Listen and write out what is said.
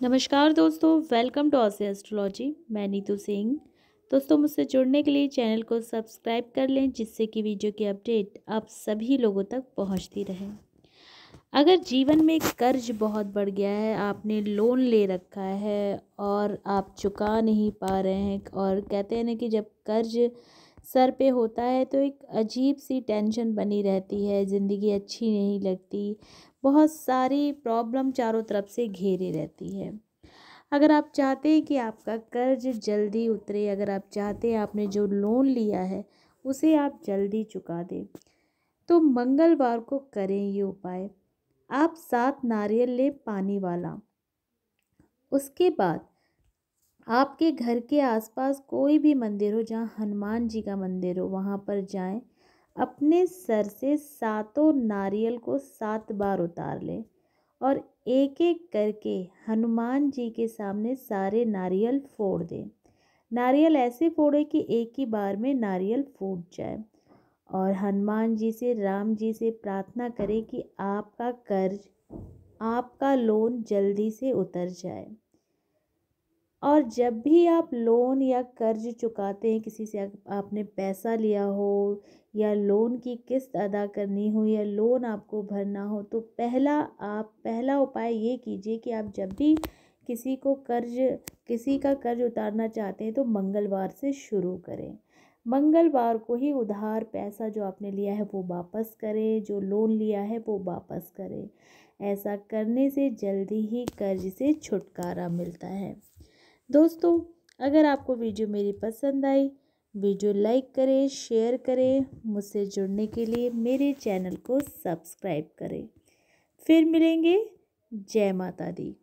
नमस्कार दोस्तों welcome to ऑसे astrology मैं नीतू सिंह। दोस्तों, मुझसे जुड़ने के लिए चैनल को सब्सक्राइब कर लें, जिससे कि वीडियो की अपडेट आप सभी लोगों तक पहुँचती रहे। अगर जीवन में कर्ज बहुत बढ़ गया है, आपने लोन ले रखा है और आप चुका नहीं पा रहे हैं और कहते हैं ना कि जब कर्ज सर पे होता है तो एक अजीब सी टेंशन बनी रहती है, ज़िंदगी अच्छी नहीं लगती। बहुत सारी प्रॉब्लम चारों तरफ़ से घेरे रहती है। अगर आप चाहते हैं कि आपका कर्ज जल्दी उतरे, अगर आप चाहते हैं आपने जो लोन लिया है, उसे आप जल्दी चुका दें। तो मंगलवार को करें ये उपाय। आप सात नारियल लें पानी वाला। उसके बाद आपके घर के आसपास कोई भी मंदिर हो, जहाँ हनुमान जी का मंदिर हो, वहाँ पर जाएँ। अपने सर से सातों नारियल को सात बार उतार लें और एक एक करके हनुमान जी के सामने सारे नारियल फोड़ दें। नारियल ऐसे फोड़े कि एक ही बार में नारियल फूट जाए और हनुमान जी से, राम जी से प्रार्थना करें कि आपका कर्ज, आपका लोन जल्दी से उतर जाए। और जब भी आप लोन या कर्ज चुकाते हैं, किसी से आपने पैसा लिया हो या लोन की किस्त अदा करनी हो या लोन आपको भरना हो तो पहला आप, पहला उपाय ये कीजिए कि आप जब भी किसी को कर्ज, किसी का कर्ज उतारना चाहते हैं तो मंगलवार से शुरू करें। मंगलवार को ही उधार, पैसा जो आपने लिया है, वो वापस करें, जो लोन लिया है, वो वापस करें। ऐसा करने से जल्दी ही कर्ज से छुटकारा मिलता है। दोस्तों, अगर आपको वीडियो मेरी पसंद आई, वीडियो लाइक करें, शेयर करें, मुझसे जुड़ने के लिए मेरे चैनल को सब्सक्राइब करें। फिर मिलेंगे जय माता दी।